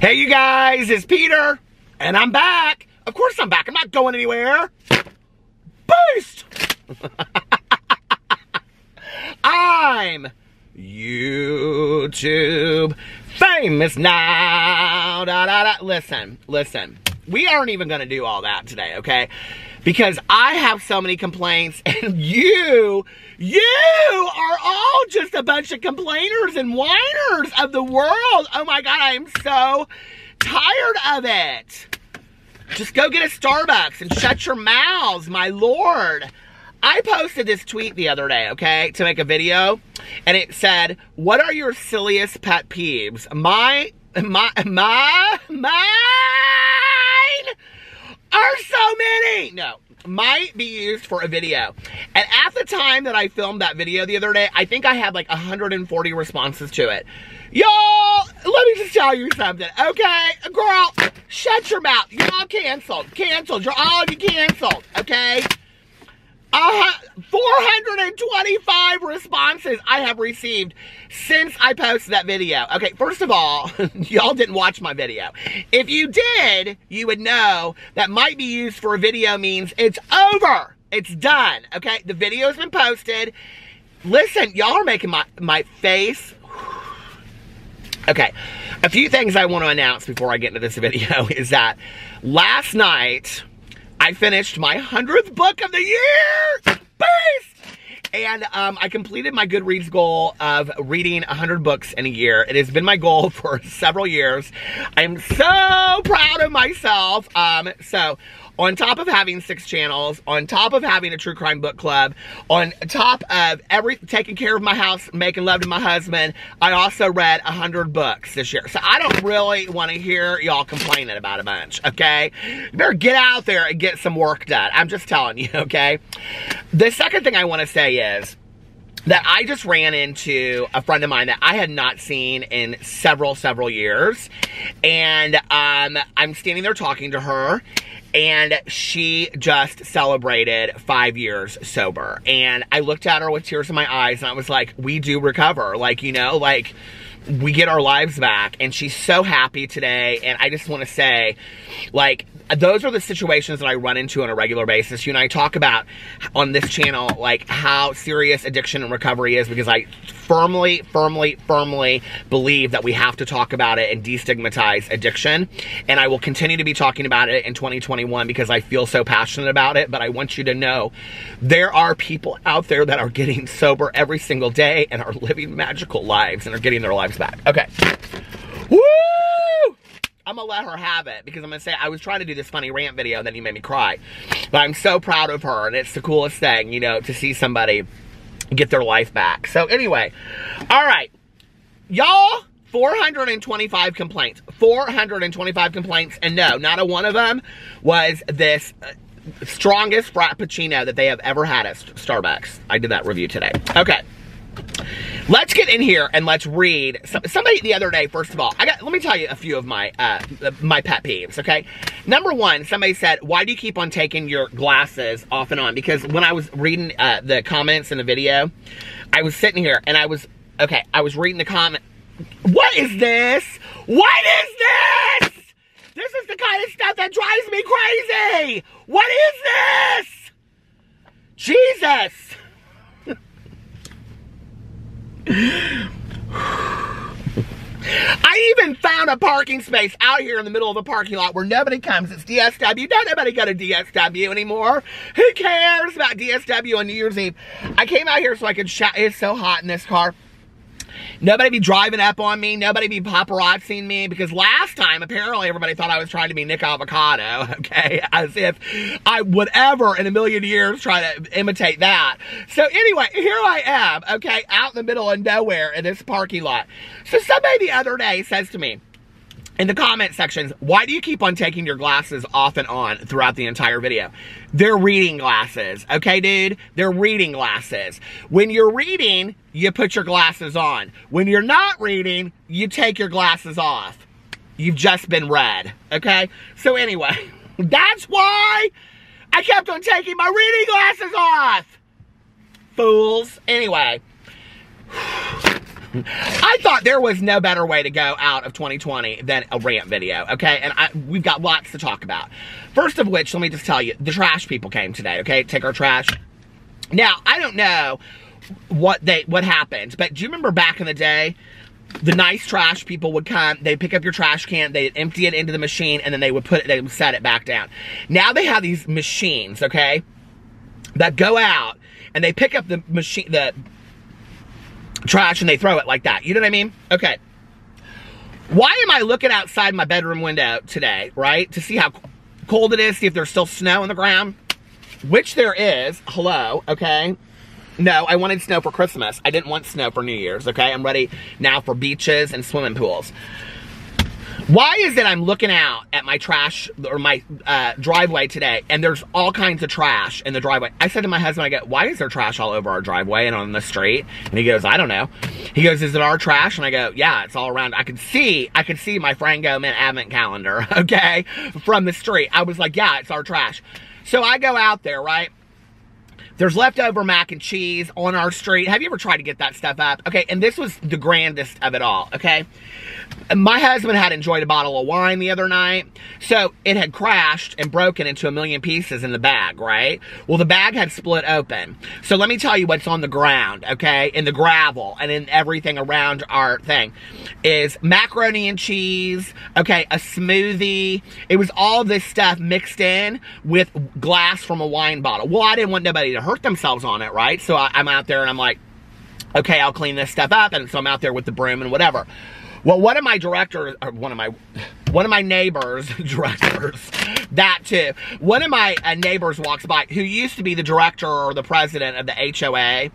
Hey, you guys, it's Peter, and I'm back. Of course I'm back. I'm not going anywhere. Boost! I'm YouTube famous now. Da, da, da. Listen, listen. We aren't even to do all that today, okay? Because I have so many complaints, and you, you are all just a bunch of complainers and whiners of the world. Oh my God, I am so tired of it. Just go get a Starbucks and shut your mouths, my lord. I posted this tweet the other day, okay, to make a video, and it said, "What are your silliest pet peeves?" My my my mine are so many. No, might be used for a video. And at the time that I filmed that video the other day, I think I had like 140 responses to it. Y'all, let me just tell you something, okay? Girl, shut your mouth. You're all canceled. Canceled. You're all of you canceled, okay? Uh, 425 responses I have received since I posted that video. Okay, first of all, y'all didn't watch my video. If you did, you would know that might be used for a video means it's over. It's done. Okay, the video's been posted. Listen, y'all are making my, my face. Okay, a few things I want to announce before I get into this video is that last night, I finished my 100th book of the year! Beast! And um, I completed my Goodreads goal of reading 100 books in a year. It has been my goal for several years. I am so proud of myself. Um, so on top of having six channels, on top of having a true crime book club, on top of every taking care of my house, making love to my husband, I also read a hundred books this year. So I don't really want to hear y'all complaining about a bunch, okay? You better get out there and get some work done. I'm just telling you, okay? The second thing I want to say is that I just ran into a friend of mine that I had not seen in several, several years. And um, I'm standing there talking to her, and she just celebrated five years sober. And I looked at her with tears in my eyes, and I was like, we do recover. Like, you know, like, we get our lives back. And she's so happy today. And I just want to say, like, those are the situations that I run into on a regular basis. You and I talk about on this channel, like how serious addiction and recovery is because I firmly, firmly, firmly believe that we have to talk about it and destigmatize addiction. And I will continue to be talking about it in 2021 because I feel so passionate about it. But I want you to know there are people out there that are getting sober every single day and are living magical lives and are getting their lives back. Okay. Woo! I'm gonna let her have it because I'm gonna say I was trying to do this funny rant video and then you made me cry. But I'm so proud of her and it's the coolest thing, you know, to see somebody get their life back. So anyway, all right, y'all. 425 complaints. 425 complaints. And no, not a one of them was this uh, strongest frappuccino that they have ever had at Starbucks. I did that review today. Okay. Let's get in here and let's read. Somebody the other day, first of all, I got. Let me tell you a few of my uh, my pet peeves. Okay, number one, somebody said, "Why do you keep on taking your glasses off and on?" Because when I was reading uh, the comments in the video, I was sitting here and I was okay. I was reading the comment. What is this? What is this? This is the kind of stuff that drives me crazy. What is this? Jesus. I even found a parking space out here in the middle of a parking lot where nobody comes. It's DSW. Don't nobody go to DSW anymore. Who cares about DSW on New Year's Eve? I came out here so I could shout. It's so hot in this car. Nobody be driving up on me. Nobody be paparazziing me. Because last time, apparently, everybody thought I was trying to be Nick Avocado, okay? As if I would ever in a million years try to imitate that. So anyway, here I am, okay, out in the middle of nowhere in this parking lot. So somebody the other day says to me, in the comment sections, why do you keep on taking your glasses off and on throughout the entire video? They're reading glasses, okay, dude? They're reading glasses. When you're reading, you put your glasses on. When you're not reading, you take your glasses off. You've just been read, okay? So anyway, that's why I kept on taking my reading glasses off. Fools. Anyway. I thought there was no better way to go out of 2020 than a rant video, okay? And I, we've got lots to talk about. First of which, let me just tell you, the trash people came today, okay? Take our trash. Now, I don't know what they what happened, but do you remember back in the day the nice trash people would come, they'd pick up your trash can, they'd empty it into the machine, and then they would put it, they would set it back down. Now they have these machines, okay, that go out and they pick up the machine, the trash and they throw it like that. You know what I mean? Okay. Why am I looking outside my bedroom window today, right? To see how cold it is, see if there's still snow on the ground, which there is. Hello, okay? No, I wanted snow for Christmas. I didn't want snow for New Year's, okay? I'm ready now for beaches and swimming pools. Why is it I'm looking out at my trash or my uh, driveway today and there's all kinds of trash in the driveway? I said to my husband, I go, why is there trash all over our driveway and on the street? And he goes, I don't know. He goes, is it our trash? And I go, yeah, it's all around. I could see, I could see my Frango Mint advent calendar, okay, from the street. I was like, yeah, it's our trash. So I go out there, right? There's leftover mac and cheese on our street. Have you ever tried to get that stuff up? Okay, and this was the grandest of it all, okay? My husband had enjoyed a bottle of wine the other night, so it had crashed and broken into a million pieces in the bag, right? Well, the bag had split open. So let me tell you what's on the ground, okay? In the gravel and in everything around our thing is macaroni and cheese, okay, a smoothie. It was all this stuff mixed in with glass from a wine bottle. Well, I didn't want nobody to hurt themselves on it, right? So I, I'm out there and I'm like, okay, I'll clean this stuff up. And so I'm out there with the broom and whatever. Well, one of my directors, or one of my, one of my neighbors, directors, that too. One of my uh, neighbors walks by who used to be the director or the president of the HOA,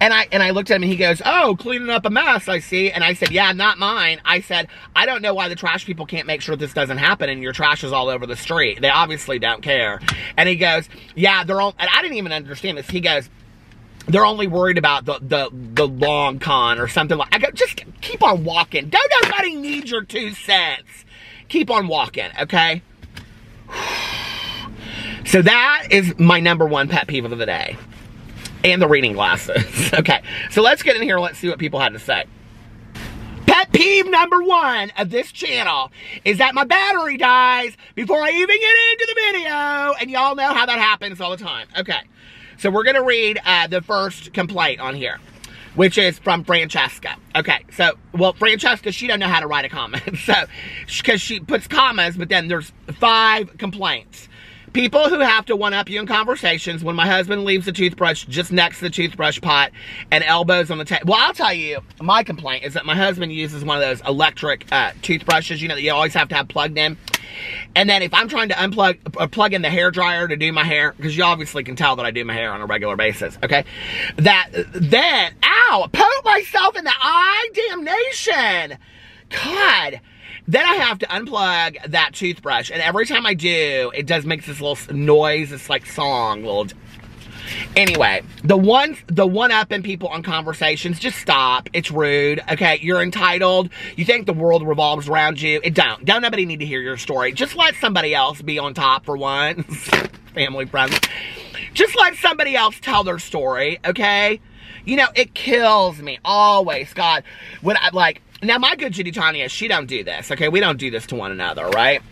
and I and I looked at him and he goes, "Oh, cleaning up a mess, I see." And I said, "Yeah, not mine." I said, "I don't know why the trash people can't make sure this doesn't happen, and your trash is all over the street. They obviously don't care." And he goes, "Yeah, they're all." And I didn't even understand this. He goes they're only worried about the, the, the long con or something like I go, just keep on walking. Don't nobody need your two cents. Keep on walking, okay? So that is my number one pet peeve of the day. And the reading glasses. okay, so let's get in here let's see what people had to say. Pet peeve number one of this channel is that my battery dies before I even get into the video. And y'all know how that happens all the time. Okay. So we're going to read uh, the first complaint on here, which is from Francesca. Okay, so, well, Francesca, she don't know how to write a comment. So, because she puts commas, but then there's five complaints. People who have to one-up you in conversations when my husband leaves the toothbrush just next to the toothbrush pot and elbows on the table. Well, I'll tell you, my complaint is that my husband uses one of those electric uh, toothbrushes, you know, that you always have to have plugged in. And then if I'm trying to unplug, uh, plug in the hair dryer to do my hair, because you obviously can tell that I do my hair on a regular basis, okay? That, then, ow, poke myself in the eye, damnation. God. Then I have to unplug that toothbrush, and every time I do, it does make this little noise, this like song, little. Anyway, the one the one up in people on conversations, just stop. It's rude. Okay, you're entitled. You think the world revolves around you. It don't. Don't nobody need to hear your story. Just let somebody else be on top for once. Family friends. Just let somebody else tell their story, okay? You know, it kills me always, God. When I like now, my good Judy Tanya, she don't do this, okay? We don't do this to one another, right?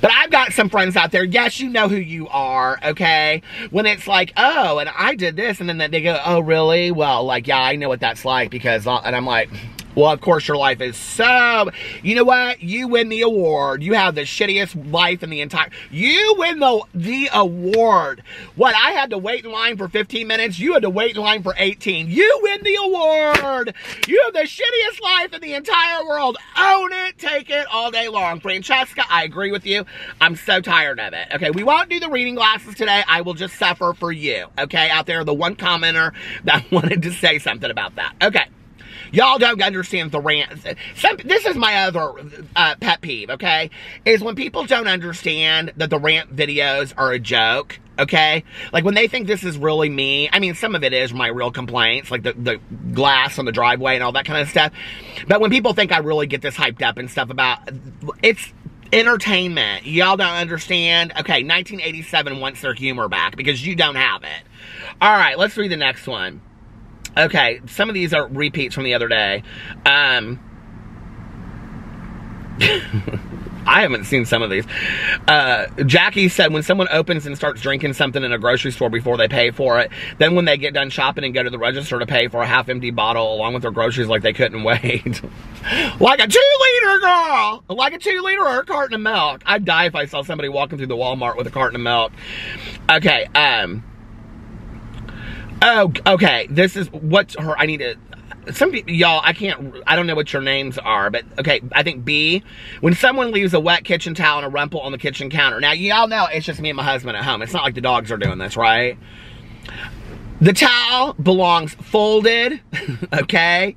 But I've got some friends out there, yes, you know who you are, okay? When it's like, oh, and I did this, and then they go, oh, really? Well, like, yeah, I know what that's like, because, uh, and I'm like, well, of course, your life is so. You know what? You win the award. You have the shittiest life in the entire. You win the the award. What? I had to wait in line for 15 minutes. You had to wait in line for 18. You win the award. You have the shittiest life in the entire world. Own it. Take it all day long. Francesca, I agree with you. I'm so tired of it. Okay, we won't do the reading glasses today. I will just suffer for you. Okay, out there, the one commenter that wanted to say something about that. Okay. Y'all don't understand the rant. Some, this is my other uh, pet peeve, okay? Is when people don't understand that the rant videos are a joke, okay? Like when they think this is really me. I mean, some of it is my real complaints, like the, the glass on the driveway and all that kind of stuff. But when people think I really get this hyped up and stuff about, it's entertainment. Y'all don't understand. Okay, 1987 wants their humor back because you don't have it. All right, let's read the next one. Okay, some of these are repeats from the other day. Um, I haven't seen some of these. Uh, Jackie said when someone opens and starts drinking something in a grocery store before they pay for it, then when they get done shopping and go to the register to pay for a half empty bottle along with their groceries, like they couldn't wait. like a two liter girl! Like a two liter or a carton of milk. I'd die if I saw somebody walking through the Walmart with a carton of milk. Okay, um. Oh, okay. This is what's her. I need to some y'all, I can't, I don't know what your names are, but okay, I think B, when someone leaves a wet kitchen towel and a rumple on the kitchen counter. Now, y'all know it's just me and my husband at home. It's not like the dogs are doing this, right? The towel belongs folded, okay,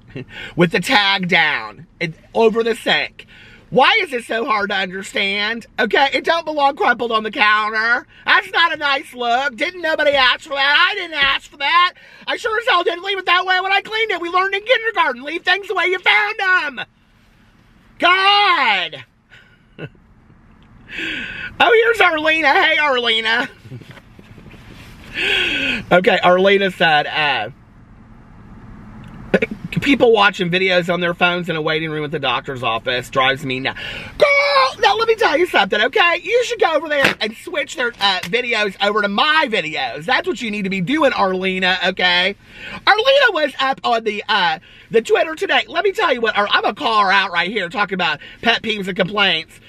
with the tag down it, over the sink. Why is it so hard to understand? Okay, it don't belong crumpled on the counter. That's not a nice look. Didn't nobody ask for that? I didn't ask for that. I sure as hell didn't leave it that way when I cleaned it. We learned in kindergarten. Leave things the way you found them. God. oh, here's Arlena. Hey, Arlena. okay, Arlena said, uh, people watching videos on their phones in a waiting room at the doctor's office drives me nuts. Girl, now let me tell you something, okay? You should go over there and switch their uh, videos over to my videos. That's what you need to be doing, Arlena, okay? Arlena was up on the uh, the Twitter today. Let me tell you what, I'm going to call her out right here talking about pet peeves and complaints.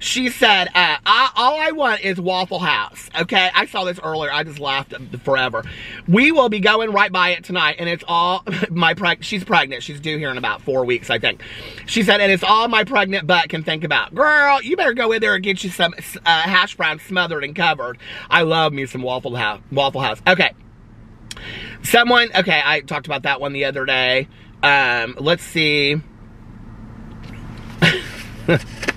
She said, uh, I, all I want is Waffle House. Okay, I saw this earlier. I just laughed forever. We will be going right by it tonight, and it's all my preg. She's pregnant. She's due here in about four weeks, I think. She said, and it's all my pregnant butt can think about. Girl, you better go in there and get you some uh, hash browns smothered and covered. I love me some Waffle House. Waffle House. Okay. Someone. Okay, I talked about that one the other day. Um, let's see.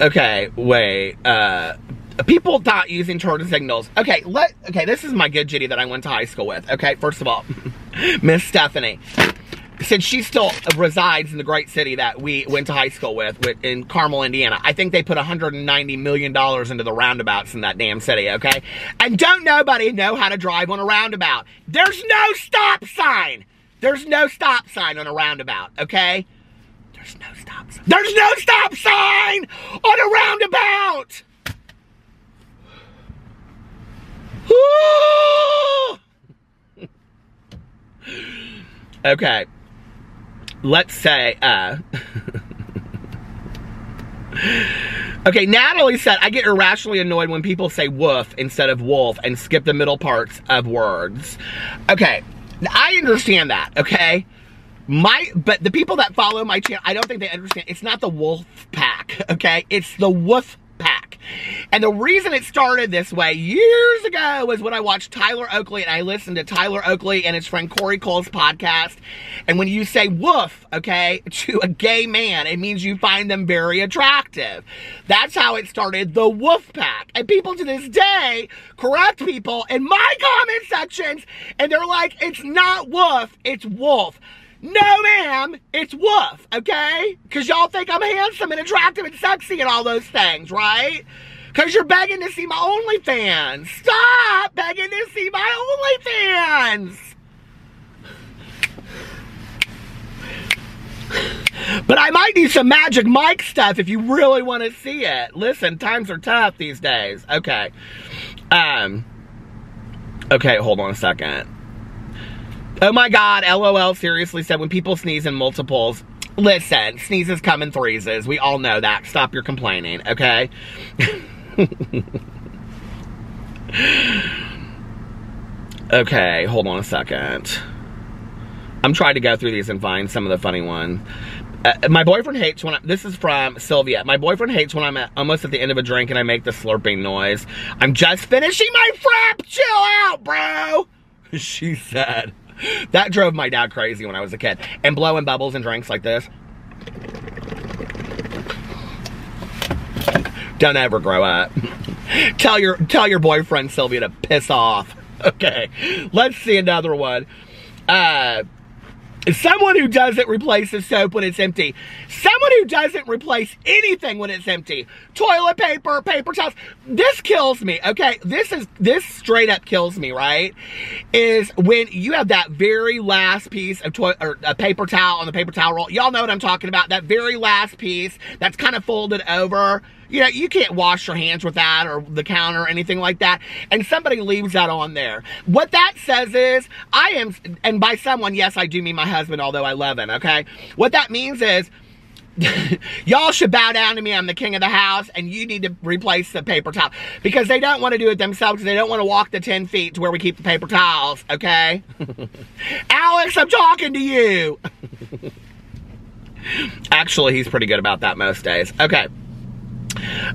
Okay, wait. Uh, people thought using turn signals. Okay, let. Okay, this is my good Judy that I went to high school with. Okay, first of all, Miss Stephanie. Since she still resides in the great city that we went to high school with, with in Carmel, Indiana, I think they put 190 million dollars into the roundabouts in that damn city. Okay, and don't nobody know how to drive on a roundabout. There's no stop sign. There's no stop sign on a roundabout. Okay. There's no. There's no stop sign on a roundabout! okay. Let's say, uh... okay, Natalie said, I get irrationally annoyed when people say woof instead of wolf and skip the middle parts of words. Okay, I understand that, okay? My, but the people that follow my channel, I don't think they understand. It's not the wolf pack, okay? It's the woof pack. And the reason it started this way years ago was when I watched Tyler Oakley and I listened to Tyler Oakley and his friend Korey Kuhl's podcast. And when you say woof, okay, to a gay man, it means you find them very attractive. That's how it started, the woof pack. And people to this day correct people in my comment sections and they're like, it's not woof, it's wolf. No, ma'am, it's woof, okay? Because y'all think I'm handsome and attractive and sexy and all those things, right? Because you're begging to see my OnlyFans. Stop begging to see my OnlyFans. But I might need some Magic Mike stuff if you really want to see it. Listen, times are tough these days. Okay. Um. Okay, hold on a second. Oh my god, LOL seriously said when people sneeze in multiples, listen, sneezes come in threeses. We all know that. Stop your complaining, okay? okay, hold on a second. I'm trying to go through these and find some of the funny ones. Uh, my boyfriend hates when I, this is from Sylvia. My boyfriend hates when I'm at, almost at the end of a drink and I make the slurping noise. I'm just finishing my frap. Chill out, bro. She said. that drove my dad crazy when I was a kid. And blowing bubbles and drinks like this. Don't ever grow up. tell your tell your boyfriend Sylvia to piss off. Okay, let's see another one. Uh, Someone who doesn't replace the soap when it's empty. Someone who doesn't replace anything when it's empty. Toilet paper, paper towels. This kills me, okay? This is, this straight up kills me, right? Is when you have that very last piece of toilet, or a paper towel on the paper towel roll. Y'all know what I'm talking about. That very last piece that's kind of folded over you know, you can't wash your hands with that or the counter or anything like that. And somebody leaves that on there. What that says is, I am, and by someone, yes, I do mean my husband, although I love him, okay? What that means is, y'all should bow down to me. I'm the king of the house, and you need to replace the paper towel because they don't want to do it themselves. They don't want to walk the 10 feet to where we keep the paper towels, okay? Alex, I'm talking to you. Actually, he's pretty good about that most days. Okay.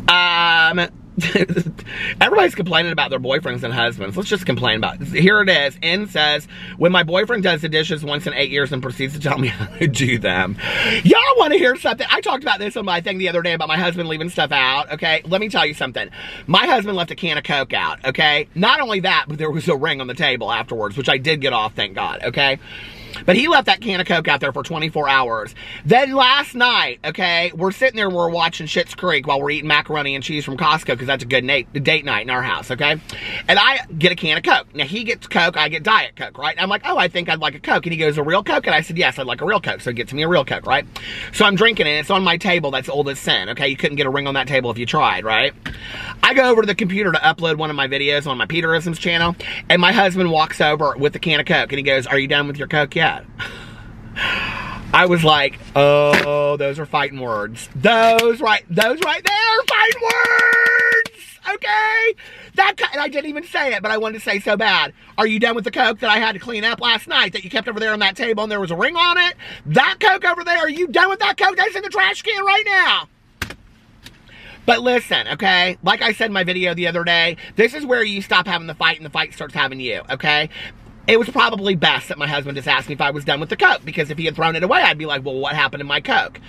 Um, everybody's complaining about their boyfriends and husbands. Let's just complain about it. Here it is. N says, when my boyfriend does the dishes once in eight years and proceeds to tell me how to do them. Y'all want to hear something? I talked about this on my thing the other day about my husband leaving stuff out, okay? Let me tell you something. My husband left a can of Coke out, okay? Not only that, but there was a ring on the table afterwards, which I did get off, thank God, okay? But he left that can of Coke out there for 24 hours. Then last night, okay, we're sitting there, we're watching Schitt's Creek while we're eating macaroni and cheese from Costco because that's a good date night in our house, okay? And I get a can of Coke. Now he gets Coke, I get Diet Coke, right? I'm like, oh, I think I'd like a Coke. And he goes, a real Coke? And I said, yes, I'd like a real Coke. So he gets me a real Coke, right? So I'm drinking it. It's on my table that's old as sin, okay? You couldn't get a ring on that table if you tried, right? I go over to the computer to upload one of my videos on my Peterisms channel, and my husband walks over with the can of Coke, and he goes, are you done with your Coke yet? I was like, oh, those are fighting words. Those right, those right there fighting words. Okay, that and I didn't even say it, but I wanted to say so bad. Are you done with the coke that I had to clean up last night that you kept over there on that table and there was a ring on it? That coke over there, are you done with that coke that's in the trash can right now? But listen, okay? Like I said in my video the other day, this is where you stop having the fight and the fight starts having you, okay? It was probably best that my husband just asked me if I was done with the Coke, because if he had thrown it away, I'd be like, well, what happened to my Coke?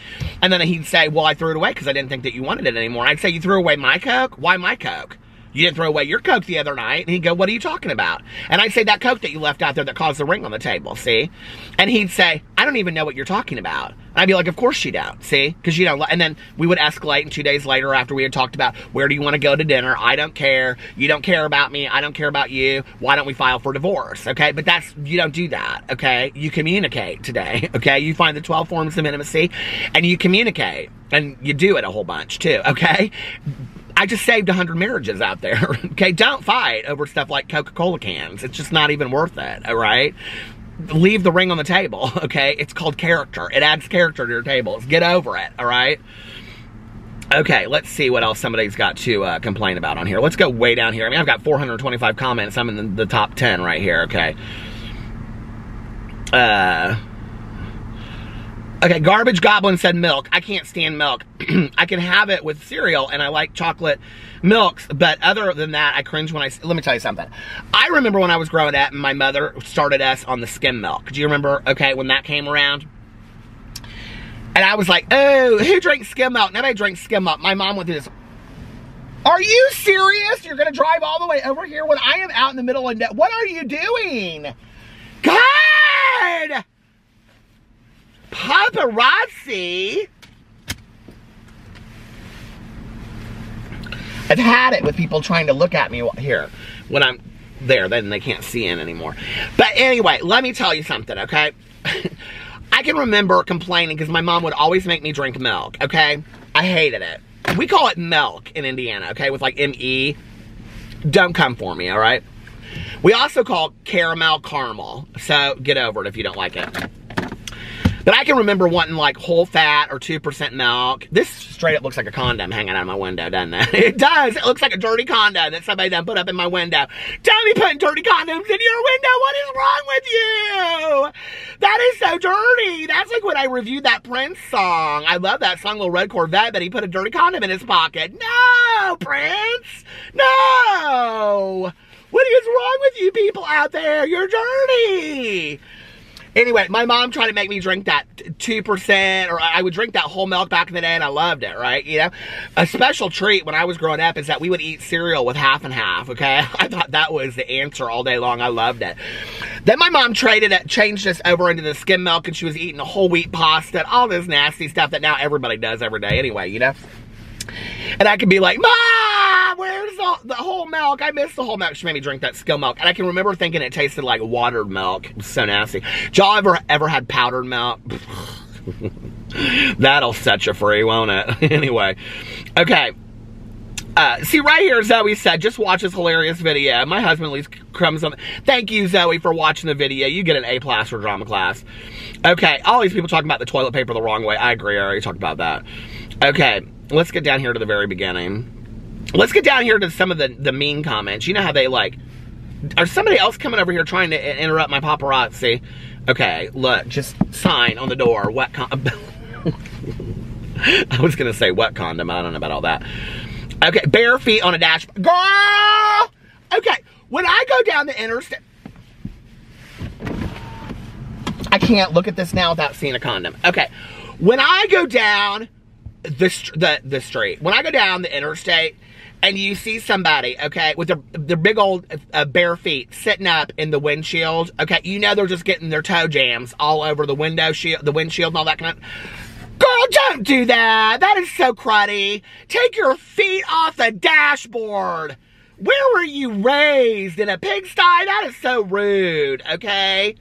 And then he'd say, well, I threw it away because I didn't think that you wanted it anymore. I'd say, you threw away my Coke? Why my Coke? You didn't throw away your Coke the other night. And he'd go, what are you talking about? And I'd say, that Coke that you left out there that caused the ring on the table, see? And he'd say, I don't even know what you're talking about. And I'd be like, of course you don't, see? Because you don't. And then we would escalate, and two days later, after we had talked about, where do you want to go to dinner? I don't care. You don't care about me. I don't care about you. Why don't we file for divorce, okay? But that's, you don't do that, okay? You communicate today, okay? You find the 12 forms of intimacy, and you communicate. And you do it a whole bunch, too, okay? I just saved 100 marriages out there. okay, don't fight over stuff like Coca-Cola cans. It's just not even worth it, all right? Leave the ring on the table, okay? It's called character. It adds character to your tables. Get over it, all right? Okay, let's see what else somebody's got to uh, complain about on here. Let's go way down here. I mean, I've got 425 comments. I'm in the, the top 10 right here, okay? Uh... Okay, Garbage Goblin said milk. I can't stand milk. I can have it with cereal, and I like chocolate milks, but other than that, I cringe when I... Let me tell you something. I remember when I was growing up, and my mother started us on the skim milk. Do you remember, okay, when that came around? And I was like, oh, who drinks skim milk? Nobody drinks skim milk. My mom went through this. Are you serious? You're going to drive all the way over here when I am out in the middle of... What are you doing? God! Paparazzi. I've had it with people trying to look at me here when I'm there, then they can't see in anymore. But anyway, let me tell you something, okay? I can remember complaining because my mom would always make me drink milk, okay? I hated it. We call it milk in Indiana, okay, with like M-E. Don't come for me, all right? We also call caramel caramel, so get over it if you don't like it. But I can remember wanting like whole fat or 2% milk. This straight up looks like a condom hanging out of my window, doesn't it? It does. It looks like a dirty condom that somebody done put up in my window. Don't be putting dirty condoms in your window. What is wrong with you? That is so dirty. That's like when I reviewed that Prince song. I love that song, Little Red Corvette, but he put a dirty condom in his pocket. No, Prince. No. What is wrong with you people out there? You're dirty. Anyway, my mom tried to make me drink that 2%, or I would drink that whole milk back in the day, and I loved it, right? You know? A special treat when I was growing up is that we would eat cereal with half and half, okay? I thought that was the answer all day long. I loved it. Then my mom traded it, changed us over into the skim milk, and she was eating whole wheat pasta, all this nasty stuff that now everybody does every day anyway, you know? And I could be like, Mom, where's the, the whole milk? I missed the whole milk. She made me drink that skim milk. And I can remember thinking it tasted like watered milk. So nasty. Y'all ever, ever had powdered milk? That'll set you free, won't it? anyway, okay. Uh, see, right here, Zoe said, just watch this hilarious video. My husband leaves crumbs on. Thank you, Zoe, for watching the video. You get an A plus for drama class. Okay, all these people talking about the toilet paper the wrong way. I agree. I already talked about that. Okay, let's get down here to the very beginning. Let's get down here to some of the, the mean comments. You know how they like, are somebody else coming over here trying to interrupt my paparazzi? Okay, look, just sign on the door, What condom. I was gonna say what condom, I don't know about all that. Okay, bare feet on a dash. Girl! Okay, when I go down the interstate, I can't look at this now without seeing a condom. Okay, when I go down the, the, the street, when I go down the interstate, and you see somebody, okay, with their, their big old uh, bare feet sitting up in the windshield, okay, you know they're just getting their toe jams all over the window shield, the windshield and all that kind of... Girl, don't do that. That is so cruddy. Take your feet off the dashboard. Where were you raised? In a pigsty? That is so rude, okay?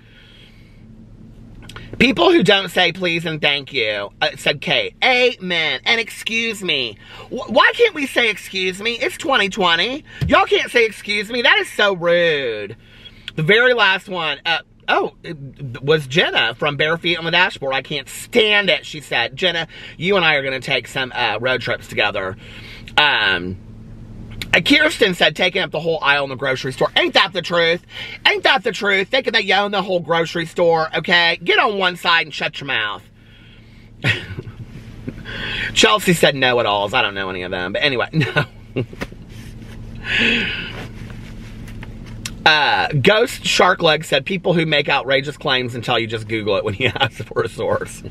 People who don't say please and thank you, uh, said Kate. Amen. And excuse me. W why can't we say excuse me? It's 2020. Y'all can't say excuse me. That is so rude. The very last one, uh, oh, was Jenna from Bare Feet on the Dashboard. I can't stand it, she said. Jenna, you and I are going to take some uh, road trips together. Um, Kirsten said taking up the whole aisle in the grocery store. Ain't that the truth? Ain't that the truth? Thinking that you own the whole grocery store, okay? Get on one side and shut your mouth. Chelsea said know-it-alls. I don't know any of them. But anyway, no. Uh, Ghost Shark Leg said people who make outrageous claims until you just Google it when you ask for a source.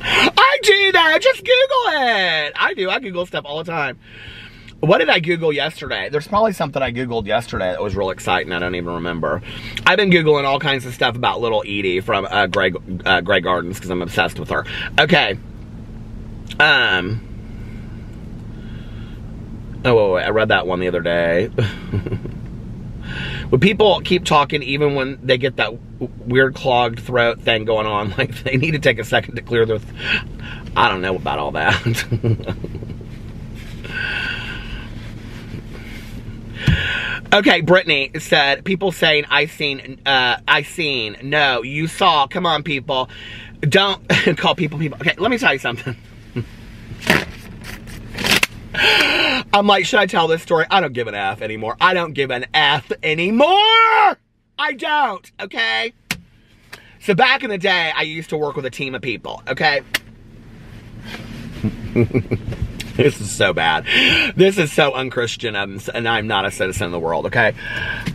I do that. Just Google it. I do. I Google stuff all the time. What did I Google yesterday? There's probably something I Googled yesterday that was real exciting. I don't even remember. I've been Googling all kinds of stuff about little Edie from uh, Grey, uh, Gardens because I'm obsessed with her. Okay. Um. Oh, wait, wait, I read that one the other day. But people keep talking even when they get that weird clogged throat thing going on. Like they need to take a second to clear their. I don't know about all that. Okay, Brittany said, people saying, I seen, uh, I seen. No, you saw. Come on, people. Don't call people people. Okay, let me tell you something. I'm like, should I tell this story? I don't give an F anymore. I don't give an F anymore. I don't, okay? So back in the day, I used to work with a team of people, okay? this is so bad. This is so unchristian, and, and I'm not a citizen of the world, okay?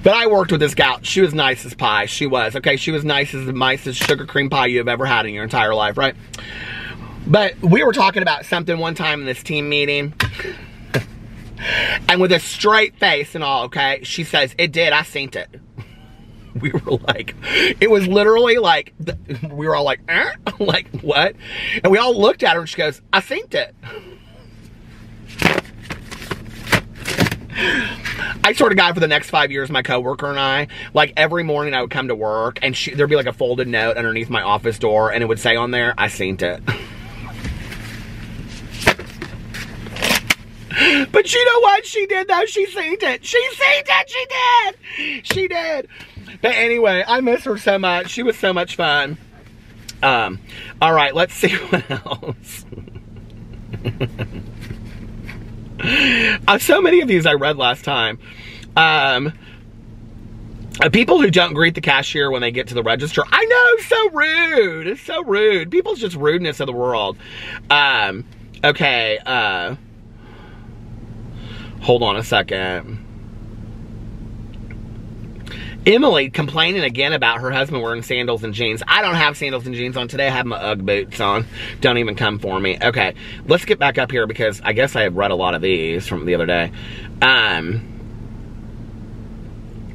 But I worked with this gal. She was nice as pie. She was, okay? She was nice as the nicest sugar cream pie you've ever had in your entire life, right? But we were talking about something one time in this team meeting. and with a straight face and all, okay, she says, it did, I seen it. We were like, it was literally like, we were all like, eh? like, what? And we all looked at her and she goes, I seen it. I sort of got for the next five years, my coworker and I, like every morning I would come to work and she, there'd be like a folded note underneath my office door and it would say on there, I seen it. But you know what she did though? She seen it. She seen it. She did. She did. But anyway, I miss her so much. She was so much fun. Um, all right, let's see what else. uh, so many of these I read last time. Um, uh, people who don't greet the cashier when they get to the register. I know, so rude. It's so rude. People's just rudeness of the world. Um, okay, uh, hold on a second. Emily complaining again about her husband wearing sandals and jeans. I don't have sandals and jeans on today. I have my Ugg boots on. Don't even come for me. Okay, let's get back up here because I guess I have read a lot of these from the other day. Um,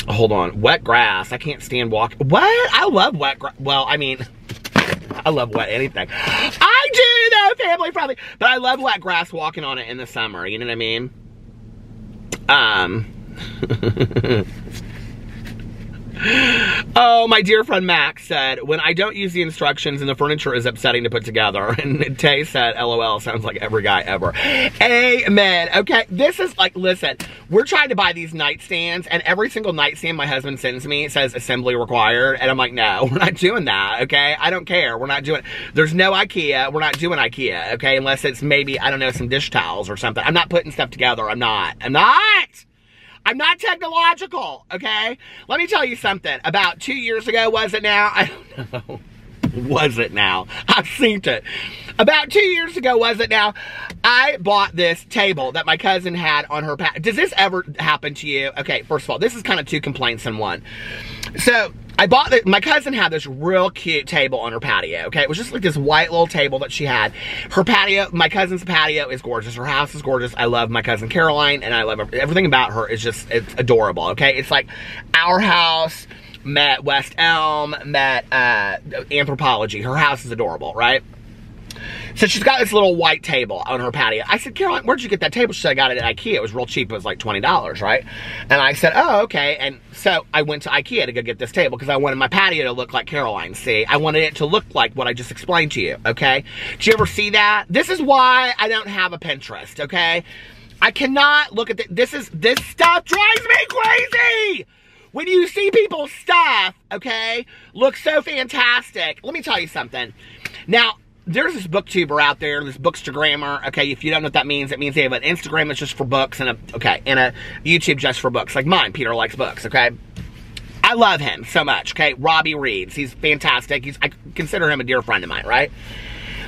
hold on, wet grass. I can't stand walk. What? I love wet grass. Well, I mean, I love wet anything. I do though, family friendly. But I love wet grass walking on it in the summer. You know what I mean? Um. oh, my dear friend Max said, when I don't use the instructions and the furniture is upsetting to put together. And Tay said, LOL, sounds like every guy ever. Amen. Okay, this is like, listen, we're trying to buy these nightstands, and every single nightstand my husband sends me says assembly required. And I'm like, no, we're not doing that, okay? I don't care. We're not doing, there's no IKEA. We're not doing IKEA, okay? Unless it's maybe, I don't know, some dish towels or something. I'm not putting stuff together. I'm not. I'm not. I'm not technological, okay? Let me tell you something. About two years ago, was it now? I don't know. was it now? I've seen it. About two years ago, was it now? I bought this table that my cousin had on her. Does this ever happen to you? Okay, first of all, this is kind of two complaints in one. So, I bought it. My cousin had this real cute table on her patio. Okay, it was just like this white little table that she had. Her patio, my cousin's patio is gorgeous. Her house is gorgeous. I love my cousin Caroline, and I love everything about her. is just it's adorable. Okay, it's like our house met West Elm, met uh, Anthropologie. Her house is adorable, right? So she's got this little white table on her patio. I said, Caroline, where'd you get that table? She said, I got it at Ikea. It was real cheap. It was like $20, right? And I said, oh, okay. And so I went to Ikea to go get this table because I wanted my patio to look like Caroline. See, I wanted it to look like what I just explained to you, okay? Did you ever see that? This is why I don't have a Pinterest, okay? I cannot look at this. This is, this stuff drives me crazy! When you see people's stuff, okay, look so fantastic. Let me tell you something. Now, there's this booktuber out there, this bookstagrammer. Okay, if you don't know what that means, it means they have an Instagram that's just for books and a okay, and a YouTube just for books, like mine. Peter likes books. Okay. I love him so much, okay? Robbie Reads. He's fantastic. He's I consider him a dear friend of mine, right?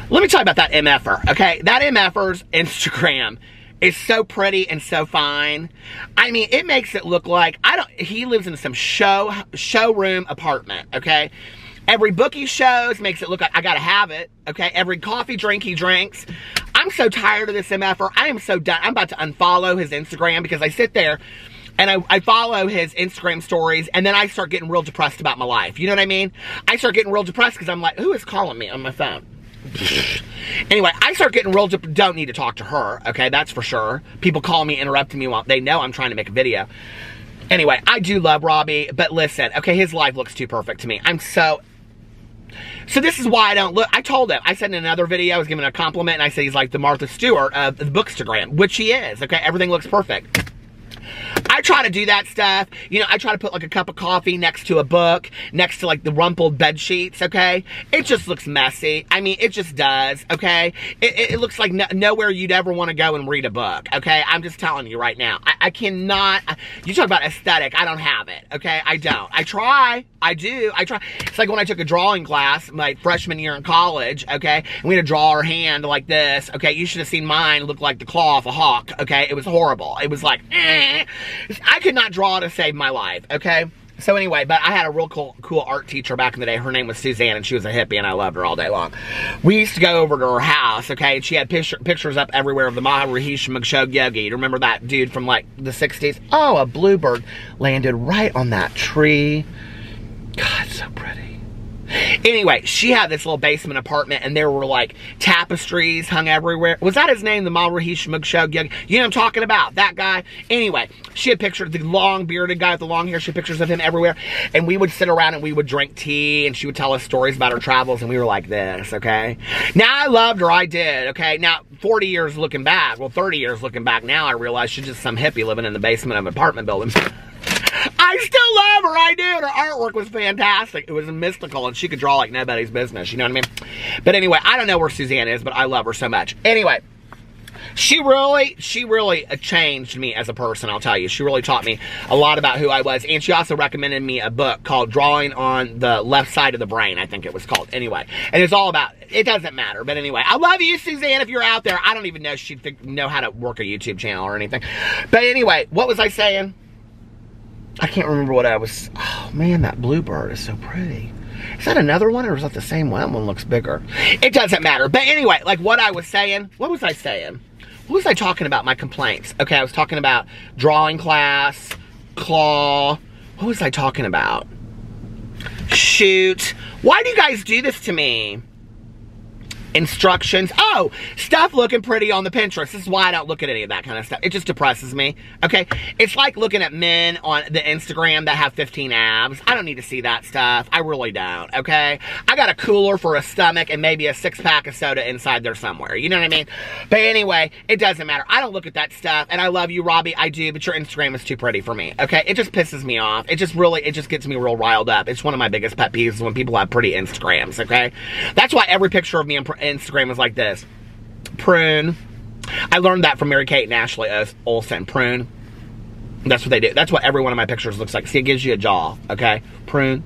Let me tell you about that MFer, okay? That MFer's Instagram is so pretty and so fine. I mean, it makes it look like I don't he lives in some show showroom apartment, okay? Every book he shows makes it look like I gotta have it. Okay, every coffee drink he drinks. I'm so tired of this MFer. I am so done. I'm about to unfollow his Instagram because I sit there and I, I, follow his Instagram stories, and then I start getting real depressed about my life. You know what I mean? I start getting real depressed because I'm like, who is calling me on my phone? anyway, I start getting real. Don't need to talk to her. Okay, that's for sure. People call me, interrupting me while they know I'm trying to make a video. Anyway, I do love Robbie, but listen, okay, his life looks too perfect to me. I'm so so this is why I don't look. I told him. I said in another video, I was giving a compliment, and I said he's like the Martha Stewart of the Bookstagram, which he is. Okay, everything looks perfect. I try to do that stuff. You know, I try to put like a cup of coffee next to a book, next to like the rumpled bed sheets, okay? It just looks messy. I mean, it just does, okay? It, it, it looks like no, nowhere you'd ever want to go and read a book, okay? I'm just telling you right now. I, I cannot, you talk about aesthetic, I don't have it, okay? I don't. I try. I do. I try. It's like when I took a drawing class my freshman year in college, okay? And we had to draw our hand like this, okay? You should have seen mine look like the claw of a hawk, okay? It was horrible. It was like, eh. I could not draw to save my life, okay? So anyway, but I had a real cool, cool art teacher back in the day. Her name was Suzanne, and she was a hippie, and I loved her all day long. We used to go over to her house, okay, and she had picture, pictures up everywhere of the Maharishi Mahesh Yogi. You remember that dude from, like, the 60s? Oh, a bluebird landed right on that tree. God, so pretty. Anyway, she had this little basement apartment and there were like tapestries hung everywhere. Was that his name? The Mahesh Yogi? You know I'm talking about? That guy? Anyway, she had pictures, the long bearded guy with the long hair, she had pictures of him everywhere. And we would sit around and we would drink tea and she would tell us stories about her travels and we were like this, okay? Now I loved her, I did, okay? Now, 40 years looking back, well 30 years looking back now, I realize she's just some hippie living in the basement of an apartment building. I still love her. I do. Her artwork was fantastic. It was mystical, and she could draw like nobody's business. You know what I mean? But anyway, I don't know where Suzanne is, but I love her so much. Anyway, she really, she really changed me as a person, I'll tell you. She really taught me a lot about who I was. And she also recommended me a book called Drawing on the Left Side of the Brain, I think it was called. Anyway, and it's all about, it doesn't matter. But anyway, I love you, Suzanne, if you're out there. I don't even know she'd know how to work a YouTube channel or anything. But anyway, what was I saying? I can't remember what I was. Oh man, that bluebird is so pretty. Is that another one or is that the same one? That one looks bigger. It doesn't matter. But anyway, like what I was saying, what was I saying? What was I talking about? My complaints. Okay, I was talking about drawing class, claw. what was I talking about? Shoot. Why do you guys do this to me? Instructions. Oh, stuff looking pretty on the Pinterest. This is why I don't look at any of that kind of stuff. It just depresses me. Okay. It's like looking at men on the Instagram that have 15 abs. I don't need to see that stuff. I really don't. Okay. I got a cooler for a stomach and maybe a six pack of soda inside there somewhere. You know what I mean? But anyway, it doesn't matter. I don't look at that stuff. And I love you, Robbie. I do, but your Instagram is too pretty for me. Okay. It just pisses me off. It just really, it just gets me real riled up. It's one of my biggest pet peeves when people have pretty Instagrams. Okay. That's why every picture of me in Instagram is like this. Prune. I learned that from Mary Kate and Ashley Olsen. Prune. That's what they do. That's what every one of my pictures looks like. See, it gives you a jaw, okay? Prune.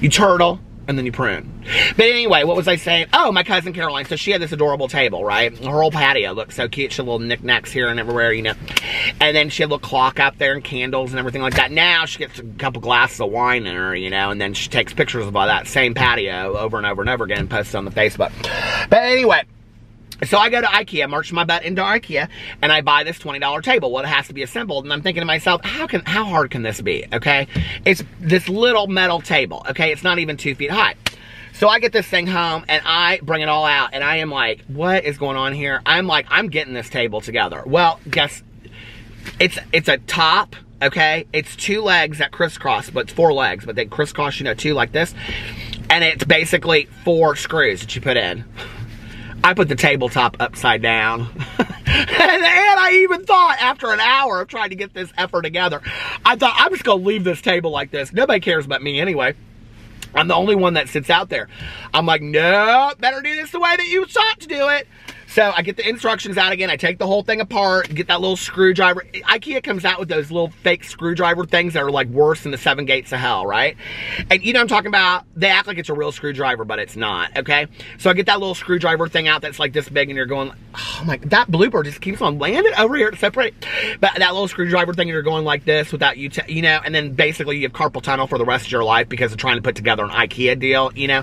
You turtle, and then you prune. But anyway, what was I saying? Oh, my cousin Caroline. So she had this adorable table, right? Her whole patio looked so cute. She had little knickknacks here and everywhere, you know. And then she had a little clock out there and candles and everything like that. Now she gets a couple glasses of wine in her, you know, and then she takes pictures of all that same patio over and over and over again and posts on the Facebook. But anyway, so I go to Ikea, march my butt into Ikea, and I buy this $20 table. Well, it has to be assembled. And I'm thinking to myself, how can how hard can this be? Okay. It's this little metal table. Okay. It's not even two feet high. So I get this thing home and I bring it all out and I am like, what is going on here? I'm like, I'm getting this table together. Well, guess it's it's a top, okay? It's two legs that crisscross, but it's four legs, but they crisscross, you know, two like this. And it's basically four screws that you put in. I put the tabletop upside down. and, and, I even thought after an hour of trying to get this effort together, I thought I'm just to leave this table like this. Nobody cares about me anyway. I'm the only one that sits out there. I'm like, no, better do this the way that you sought to do it. So I get the instructions out again. I take the whole thing apart, get that little screwdriver. Ikea comes out with those little fake screwdriver things that are like worse than the seven gates of hell, right? And you know I'm talking about? They act like it's a real screwdriver, but it's not, okay? So I get that little screwdriver thing out that's like this big and you're going, oh my, that blooper just keeps on landing over here. It's so pretty. But that little screwdriver thing, you're going like this without you, you know, and then basically you have carpal tunnel for the rest of your life because of trying to put together an Ikea deal, you know?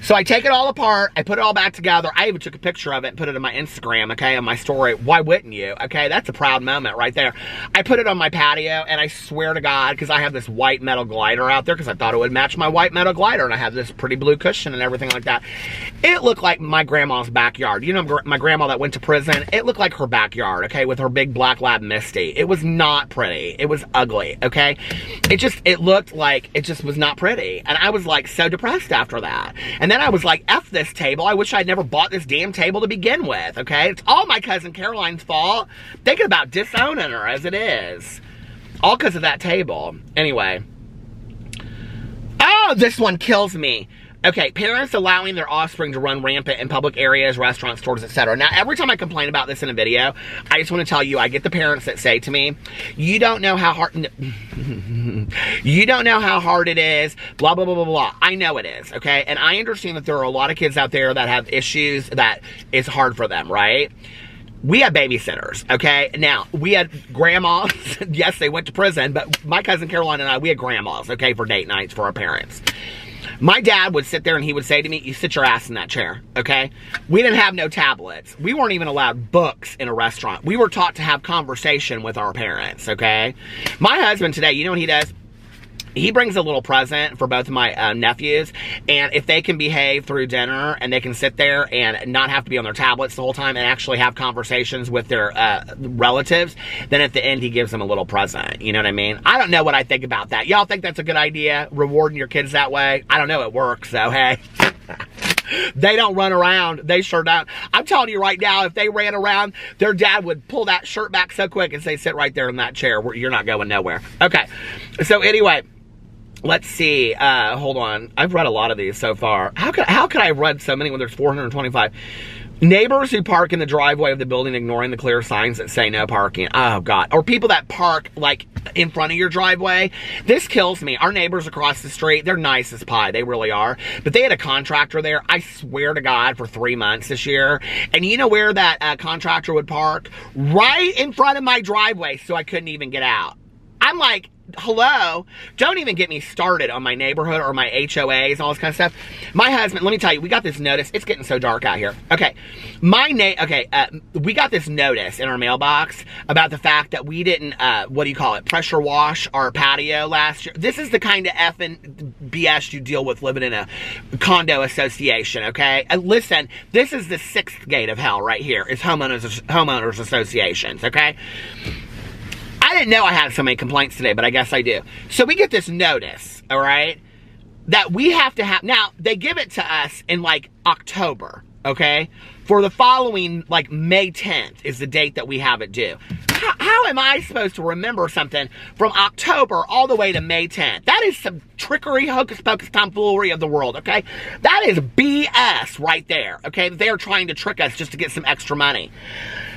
So I take it all apart, I put it all back together. I even took a picture of it and put it in my Instagram, okay, on my story. Why wouldn't you? Okay, that's a proud moment right there. I put it on my patio, and I swear to God, because I have this white metal glider out there, because I thought it would match my white metal glider, and I have this pretty blue cushion and everything like that. It looked like my grandma's backyard. You know my grandma that went to prison? It looked like her backyard, okay, with her big black lab Misty. It was not pretty. It was ugly, okay? It just, it looked like it just was not pretty. And I was like so depressed after that. And then I was like, F this table. I wish I'd never bought this damn table to begin with, okay? It's all my cousin Caroline's fault. Thinking about disowning her as it is. All because of that table. Anyway. Oh, this one kills me. Okay, parents allowing their offspring to run rampant in public areas, restaurants, stores, etc. Now, every time I complain about this in a video, I just want to tell you, I get the parents that say to me, you don't know how hard, you don't know how hard it is, blah, blah, blah, blah, blah. I know it is, okay? And I understand that there are a lot of kids out there that have issues that is hard for them, right? we had babysitters, okay? Now, we had grandmas. yes, they went to prison, but my cousin Caroline and I, we had grandmas, okay, for date nights for our parents. My dad would sit there and he would say to me, you sit your ass in that chair, okay? We didn't have no tablets. We weren't even allowed books in a restaurant. We were taught to have conversation with our parents, okay? My husband today, you know what he does? He brings a little present for both of my uh, nephews. And if they can behave through dinner and they can sit there and not have to be on their tablets the whole time and actually have conversations with their uh, relatives then at the end he gives them a little present. You know what i mean? I don't know what i think about that. Y'all think that's a good idea rewarding your kids that way? I don't know. It works so hey. They don't run around. They sure don't. I'm telling you right now, if they ran around, their dad would pull that shirt back so quick and say, sit right there in that chair. Where you're not going nowhere. Okay. So anyway, let's see. Uh, hold on. I've read a lot of these so far. How could how could I have read so many when there's 425? Neighbors who park in the driveway of the building ignoring the clear signs that say no parking. Oh God. Or people that park like in front of your driveway. This kills me. Our neighbors across the street, they're nice as pie. They really are. But they had a contractor there, I swear to God, for three months this year. And you know where that uh, contractor would park? Right in front of my driveway so I couldn't even get out. I'm like, hello, don't even get me started on my neighborhood or my HOAs all this kind of stuff. My husband, let me tell you, we got this notice. It's getting so dark out here. Okay, my name. okay, uh, we got this notice in our mailbox about the fact that we didn't, uh, what do you call it, pressure wash our patio last year. This is the kind of effing BS you deal with living in a condo association, okay? Uh, listen, this is the sixth gate of hell right here, is homeowners, homeowners associations, okay? I didn't know I had so many complaints today, but I guess I do. So we get this notice, all right, that we have to have. Now, they give it to us in like October, okay? For the following, like May 10th is the date that we have it due. How, how am I supposed to remember something from October all the way to May 10th? That is some trickery, hocus pocus, tomfoolery of the world, okay? That is BS right there, okay? They're trying to trick us just to get some extra money.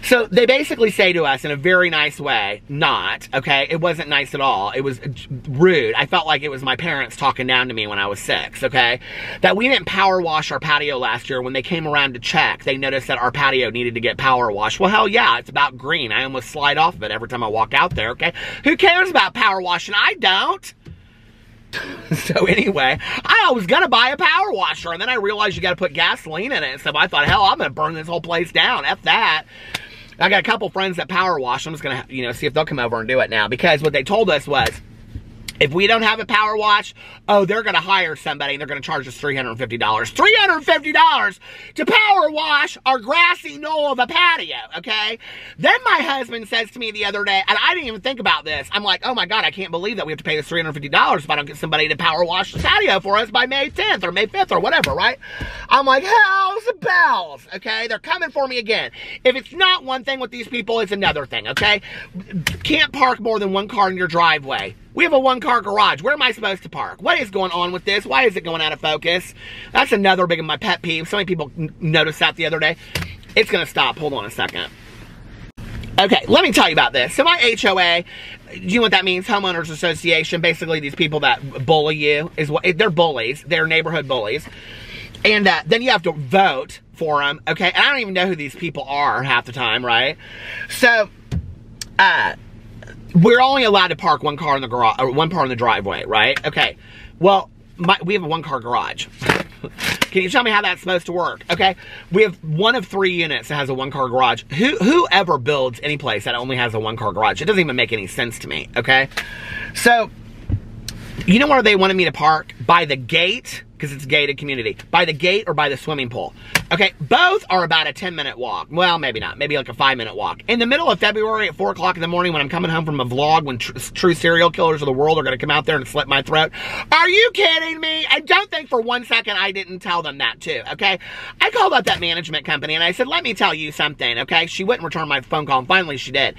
So they basically say to us in a very nice way, not, okay? It wasn't nice at all. It was rude. I felt like it was my parents talking down to me when I was six, okay? That we didn't power wash our patio last year. When they came around to check, they noticed that our patio needed to get power washed. Well, hell yeah, it's about green. I almost slide off of it every time I walk out there, okay? Who cares about power washing? I don't. so anyway, I was gonna buy a power washer, and then I realized you gotta put gasoline in it and. I thought, hell, I'm gonna burn this whole place down. F that. I got a couple friends that power wash. I'm just gonna, you know, see if they'll come over and do it now because what they told us was if we don't have a power wash, oh, they're going to hire somebody and they're going to charge us $350. $350 to power wash our grassy knoll of a patio, okay? Then my husband says to me the other day, and I didn't even think about this. I'm like, oh my God, I can't believe that we have to pay this $350 if I don't get somebody to power wash the patio for us by May 10th or May 5th or whatever, right? I'm like, hell's the bells, okay? They're coming for me again. If it's not one thing with these people, it's another thing, okay? Can't park more than one car in your driveway. We have a one car garage. Where am I supposed to park? What is going on with this? Why is it going out of focus? That's another big of my pet peeve. So many people noticed that the other day. It's going to stop. Hold on a second. Okay, let me tell you about this. So my HOA, do you know what that means? Homeowners Association. Basically, these people that bully you is what they're bullies. They're neighborhood bullies, and uh, then you have to vote for them. Okay, and I don't even know who these people are half the time, right? So, uh, we're only allowed to park one car in the garage, or one car in the driveway, right? Okay. Well, my, we have a one car garage. Can you tell me how that's supposed to work? Okay. We have one of three units that has a one car garage. Who, whoever builds any place that only has a one car garage, it doesn't even make any sense to me. Okay. So, you know where they wanted me to park? By the gate because it's gated community. By the gate or by the swimming pool. Okay, both are about a 10 minute walk. Well, maybe not. Maybe like a five minute walk. In the middle of February at 4 o'clock in the morning when I'm coming home from a vlog when tr true serial killers of the world are going to come out there and slit my throat. Are you kidding me? I don't think for one second I didn't tell them that too, okay? I called up that management company and I said, let me tell you something, okay? She wouldn't return my phone call and finally she did.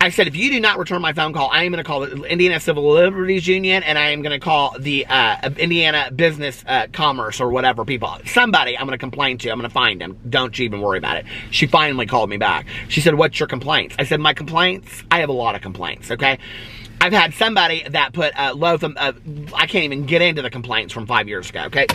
I said, if you do not return my phone call, I am going to call the Indiana Civil Liberties Union and I am going to call the uh, Indiana Business uh, Commerce or whatever people. Somebody I'm going to complain to. I'm going to find him. Don't you even worry about it. She finally called me back. She said, what's your complaints? I said, my complaints? I have a lot of complaints, okay? I've had somebody that put a loaf of, uh, I can't even get into the complaints from five years ago, okay?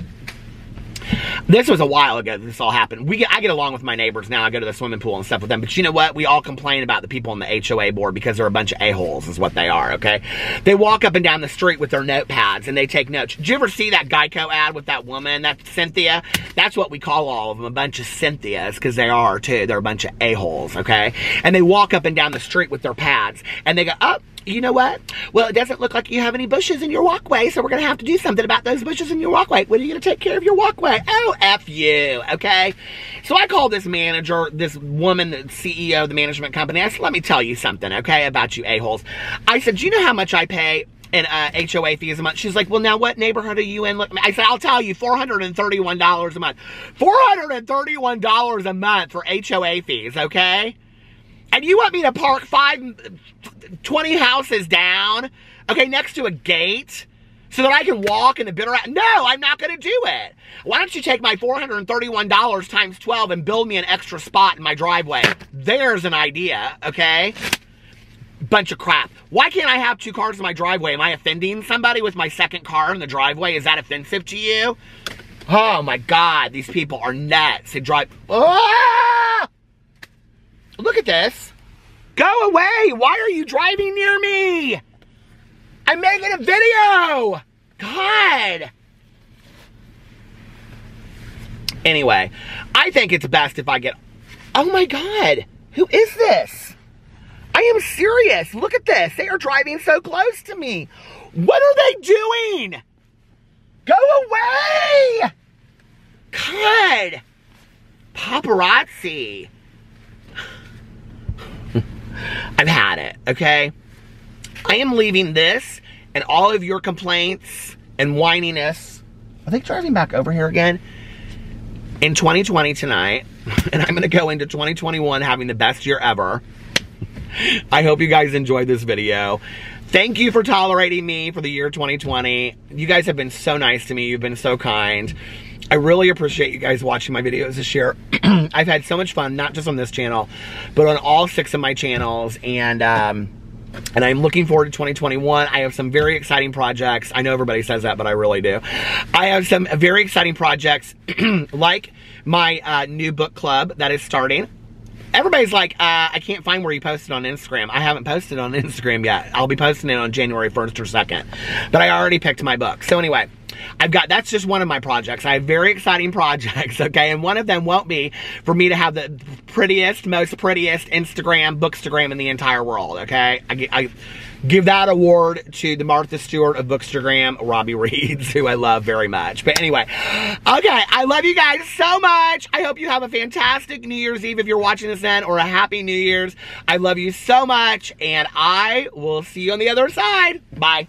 This was a while ago this all happened. We get, I get along with my neighbors now. I go to the swimming pool and stuff with them. But you know what? We all complain about the people on the HOA board because they're a bunch of a-holes is what they are, okay? They walk up and down the street with their notepads and they take notes. Did you ever see that Geico ad with that woman, that Cynthia? That's what we call all of them, a bunch of Cynthias, because they are too. They're a bunch of a-holes, okay? And they walk up and down the street with their pads and they go, oh, you know what? Well, it doesn't look like you have any bushes in your walkway, so we're going to have to do something about those bushes in your walkway. When are you going to take care of your walkway? Oh, F you, okay? So I called this manager, this woman, the CEO of the management company. I said, let me tell you something, okay, about you a-holes. I said, you know how much I pay in uh, HOA fees a month. She's like, well, now what neighborhood are you in? I said, I'll tell you, $431 a month. $431 a month for HOA fees, okay? And you want me to park five, 20 houses down, okay, next to a gate, so that I can walk in the bitter... No, I'm not going to do it. Why don't you take my $431 times 12 and build me an extra spot in my driveway? There's an idea, okay? Bunch of crap. Why can't I have two cars in my driveway? Am I offending somebody with my second car in the driveway? Is that offensive to you? Oh my God, these people are nuts. They drive... Ah! Look at this. Go away! Why are you driving near me? I'm making a video! God! Anyway, I think it's best if I get. Oh my God! Who is this? I am serious. Look at this. They are driving so close to me. What are they doing? Go away! God! Paparazzi. I've had it, okay? I am leaving this and all of your complaints and whininess. Are they driving back over here again? In 2020 tonight. And I'm to go into 2021 having the best year ever. I hope you guys enjoyed this video. Thank you for tolerating me for the year 2020. You guys have been so nice to me. You've been so kind. I really appreciate you guys watching my videos this year. I've had so much fun, not just on this channel, but on all six of my channels. And, um, and I'm looking forward to 2021. I have some very exciting projects. I know everybody says that, but I really do. I have some very exciting projects like my uh, new book club that is starting everybody's like, uh, I can't find where you posted on Instagram. I haven't posted on Instagram yet. I'll be posting it on January 1st or 2nd. But I already picked my book. So anyway, I've got, that's just one of my projects. I have very exciting projects, okay? And one of them won't be for me to have the prettiest, most prettiest Instagram, bookstagram in the entire world, okay? I, I give that award to the Martha Stewart of Bookstagram, Robbie Reeds, who I love very much. But anyway, okay, I love you guys so much. I hope you have a fantastic New Year's Eve if you're watching this then, or a happy New Year's. I love you so much, and I will see you on the other side. Bye.